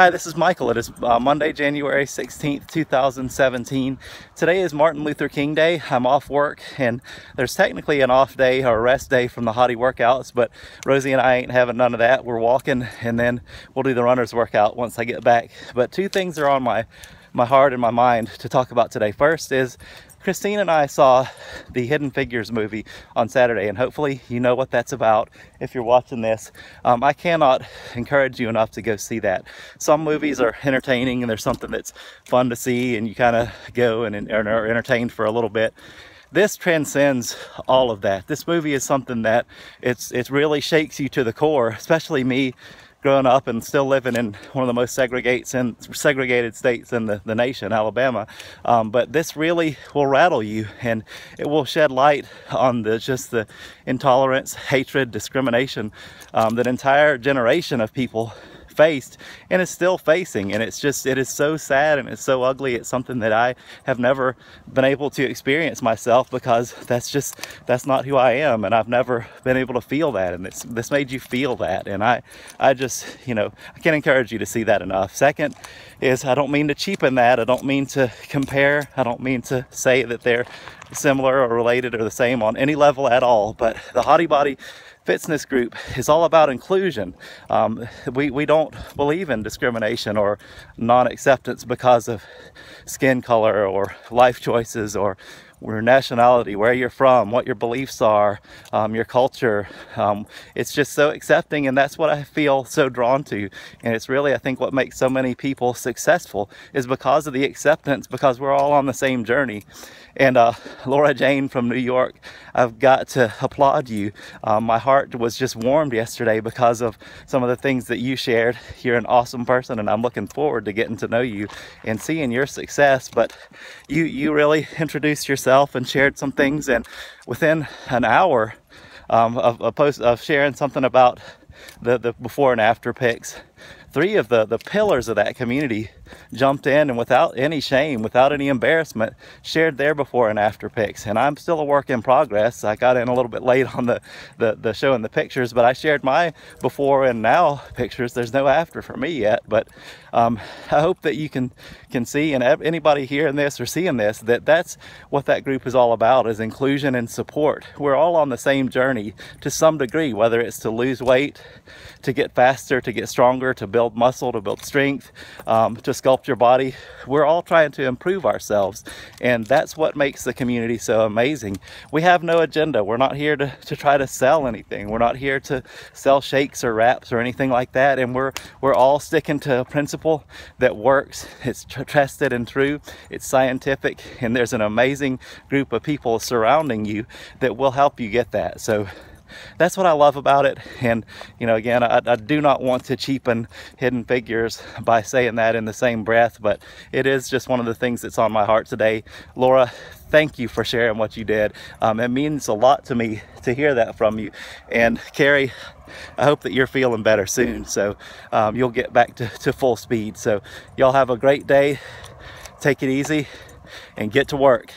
Hi, this is Michael. It is uh, Monday, January 16th, 2017. Today is Martin Luther King Day. I'm off work and there's technically an off day or rest day from the hottie workouts, but Rosie and I ain't having none of that. We're walking and then we'll do the runner's workout once I get back. But two things are on my my heart and my mind to talk about today. First is Christine and I saw the Hidden Figures movie on Saturday, and hopefully you know what that's about if you're watching this. Um, I cannot encourage you enough to go see that. Some movies are entertaining and there's something that's fun to see, and you kind of go and are entertained for a little bit this transcends all of that. This movie is something that it's it really shakes you to the core, especially me growing up and still living in one of the most segregated, segregated states in the, the nation, Alabama. Um, but this really will rattle you and it will shed light on the just the intolerance, hatred, discrimination um, that entire generation of people faced and is still facing. And it's just it is so sad and it's so ugly. It's something that I have never been able to experience myself because that's just that's not who I am. And I've never been able to feel that. And this this made you feel that. And I I just you know I can't encourage you to see that enough. Second is I don't mean to cheapen that. I don't mean to compare. I don't mean to say that they're similar or related or the same on any level at all but the Hottie Body Fitzness group is all about inclusion. Um, we, we don't believe in discrimination or non-acceptance because of skin color or life choices or your nationality, where you're from, what your beliefs are, um, your culture. Um, it's just so accepting and that's what I feel so drawn to. And it's really, I think, what makes so many people successful is because of the acceptance, because we're all on the same journey. And uh, Laura Jane from New York, I've got to applaud you. Um, my heart was just warmed yesterday because of some of the things that you shared. You're an awesome person and I'm looking forward to getting to know you and seeing your success. But you, you really introduced yourself and shared some things and within an hour um, of, of, post, of sharing something about the, the before and after pics, three of the, the pillars of that community jumped in and without any shame, without any embarrassment, shared their before and after pics. And I'm still a work in progress. I got in a little bit late on the, the, the showing the pictures, but I shared my before and now pictures. There's no after for me yet, but um, I hope that you can, can see and anybody hearing this or seeing this, that that's what that group is all about is inclusion and support. We're all on the same journey to some degree, whether it's to lose weight, to get faster, to get stronger, to build muscle, to build strength, um, to sculpt your body. We're all trying to improve ourselves. And that's what makes the community so amazing. We have no agenda. We're not here to, to try to sell anything. We're not here to sell shakes or wraps or anything like that. And we're, we're all sticking to a principle that works. It's tested and true. It's scientific. And there's an amazing group of people surrounding you that will help you get that. So that's what I love about it. And, you know, again, I, I, do not want to cheapen Hidden Figures by saying that in the same breath, but it is just one of the things that's on my heart today. Laura, thank you for sharing what you did. Um, it means a lot to me to hear that from you. And Carrie, I hope that you're feeling better soon. So um, you'll get back to, to full speed. So y'all have a great day. Take it easy and get to work.